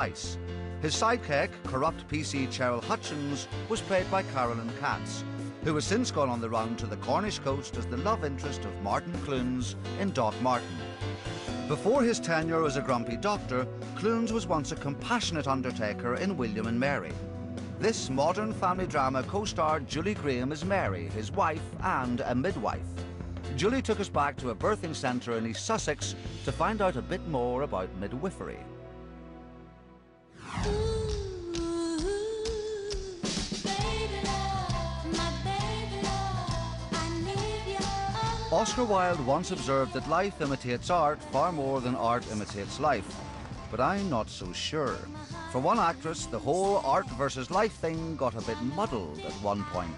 Ice. His sidekick, corrupt PC Cheryl Hutchins, was played by Carolyn Catz, who has since gone on the run to the Cornish coast as the love interest of Martin Clunes in Doc Martin. Before his tenure as a grumpy doctor, Clunes was once a compassionate undertaker in William and Mary. This modern family drama co-starred Julie Graham as Mary, his wife and a midwife. Julie took us back to a birthing centre in East Sussex to find out a bit more about midwifery. Oscar Wilde once observed that life imitates art far more than art imitates life. But I'm not so sure. For one actress, the whole art versus life thing got a bit muddled at one point.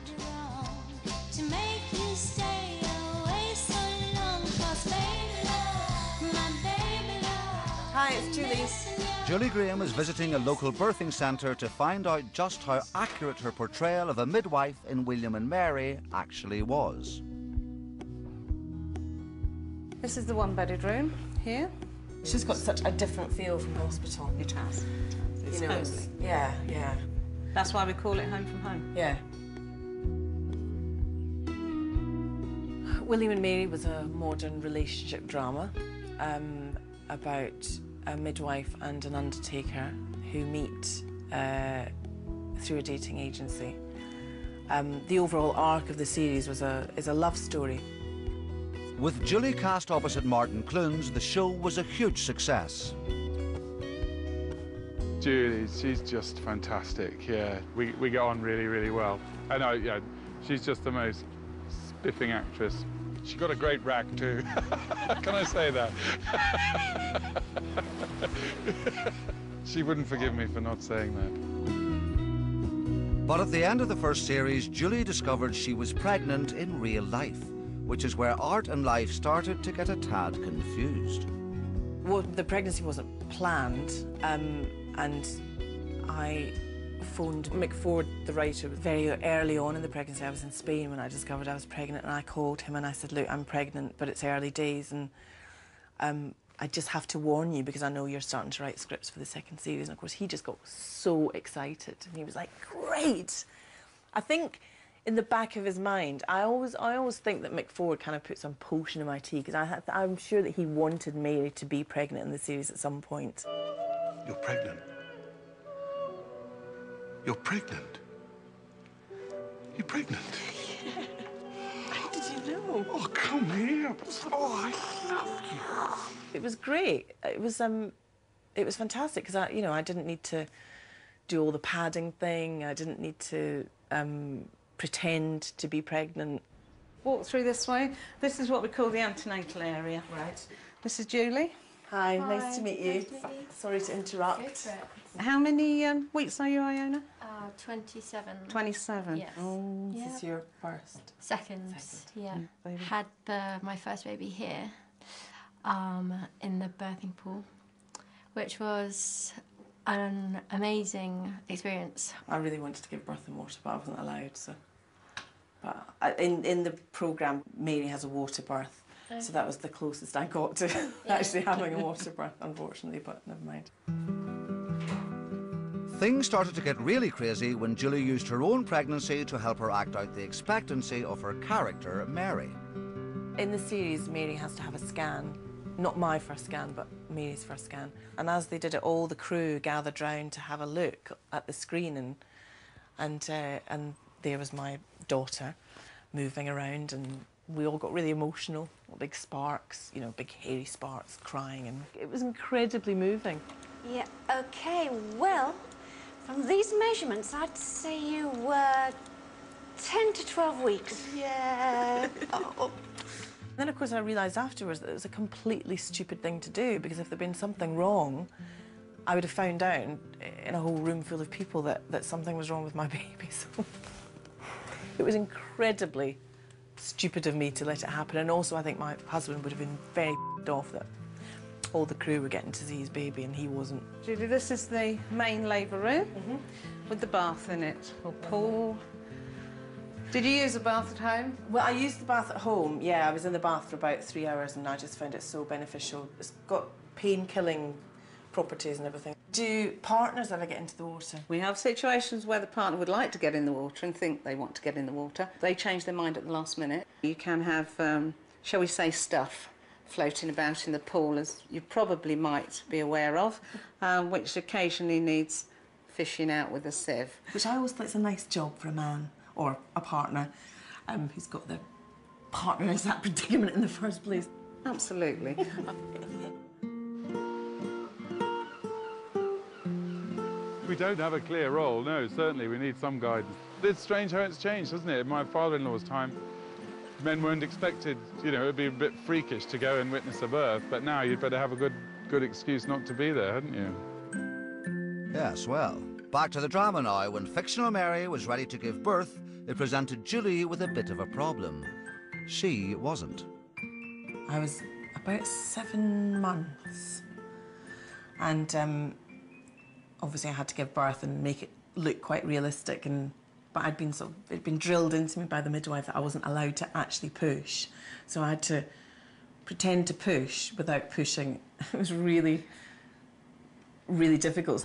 Hi, it's Julie's. Julie Graham is visiting a local birthing centre to find out just how accurate her portrayal of a midwife in William and Mary actually was. This is the one-bedded room here. She's got such a different feel from the hospital. It has. It's You know, homely. yeah, yeah, That's why we call it Home from Home. yeah. William and Mary was a modern relationship drama um, about a midwife and an undertaker who meet uh, through a dating agency. Um, the overall arc of the series was a is a love story. With Julie cast opposite Martin Clunes, the show was a huge success. Julie, she's just fantastic. Yeah, we, we get on really, really well. I know, yeah, she's just the most spiffing actress. She got a great rack too. Can I say that? she wouldn't forgive me for not saying that. But at the end of the first series, Julie discovered she was pregnant in real life, which is where art and life started to get a tad confused. Well, the pregnancy wasn't planned, um, and I phoned Mick Ford, the writer, very early on in the pregnancy. I was in Spain when I discovered I was pregnant, and I called him and I said, "Look, I'm pregnant, but it's early days, and um, I just have to warn you because I know you're starting to write scripts for the second series." And of course, he just got so excited, and he was like, "Great!" I think in the back of his mind, I always, I always think that Mick Ford kind of put some potion in my tea because I'm sure that he wanted Mary to be pregnant in the series at some point. You're pregnant. You're pregnant. You're pregnant. How did you know? Oh, come here. Oh, I love you. It was great. It was um, it was fantastic because I, you know, I didn't need to do all the padding thing. I didn't need to um, pretend to be pregnant. Walk through this way. This is what we call the antenatal area. Right. This is Julie. Hi, nice to meet you. Sorry to interrupt. How many um, weeks are you, Iona? Uh, 27. 27. Yes. Oh, This is your first. Seconds. Second. Yeah. baby. Had the, my first baby here um, in the birthing pool, which was an amazing experience. I really wanted to give birth in water, but I wasn't allowed. So, but I, in in the program, Mary has a water birth, so that was the closest I got to actually having a water birth, unfortunately. But never mind. Things started to get really crazy when Julie used her own pregnancy to help her act out the expectancy of her character, Mary. In the series, Mary has to have a scan. Not my first scan, but Mary's first scan. And as they did it, all the crew gathered round to have a look at the screen, and and uh, and there was my daughter moving around, and we all got really emotional. Big sparks, you know, big hairy sparks, crying, and it was incredibly moving. Yeah, okay, well, from these measurements, I'd say you were 10 to 12 weeks. Yeah. Oh, oh. Then, of course, I realised afterwards that it was a completely stupid thing to do because if there'd been something wrong, I would have found out in a whole room full of people that, that something was wrong with my baby. So it was incredibly stupid of me to let it happen. And also, I think my husband would have been very off that all the crew were getting to see his baby and he wasn't. Julie, this is the main labour room with the bath in it, or pool. Did you use a bath at home? Well, I used the bath at home. Yeah, I was in the bath for about three hours and I just found it so beneficial. It's got pain killing properties and everything. Do partners ever get into the water? We have situations where the partner would like to get in the water and think they want to get in the water. They change their mind at the last minute. You can have, um, shall we say, stuff floating about in the pool, as you probably might be aware of, um, which occasionally needs fishing out with a sieve. Which I always think is a nice job for a man or a partner um, who's got the partner in that predicament in the first place. Absolutely. We don't have a clear role, no, certainly. We need some guidance. It's strange how it's changed, hasn't it? In my father-in-law's time, men weren't expected, you know, it'd be a bit freakish to go and witness a birth, but now you'd better have a good, good excuse not to be there, hadn't you? Yes, well, back to the drama now. When fictional Mary was ready to give birth, it presented Julie with a bit of a problem. She wasn't. I was about seven months. And um, obviously I had to give birth and make it look quite realistic and but I'd been sort of it'd been drilled into me by the midwife that I wasn't allowed to actually push. So I had to pretend to push without pushing. It was really really difficult.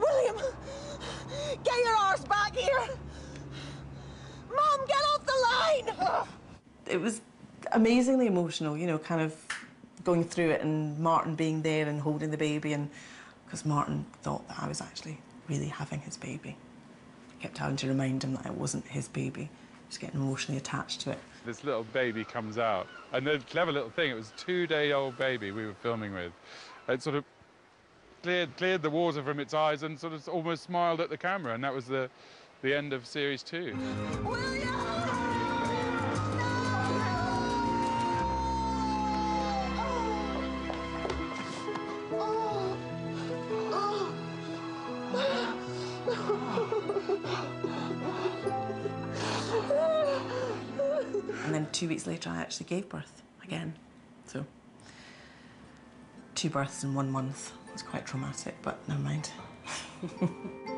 William, get your arse back here. Mom, get off the line. It was amazingly emotional, you know, kind of going through it and Martin being there and holding the baby and because Martin thought that I was actually really having his baby. I kept having to remind him that it wasn't his baby. He was getting emotionally attached to it. This little baby comes out, and the clever little thing, it was a two-day-old baby we were filming with. It sort of cleared, cleared the water from its eyes and sort of almost smiled at the camera, and that was the, the end of series two. Two weeks later, I actually gave birth again. So, two births in one month was quite traumatic, but never mind.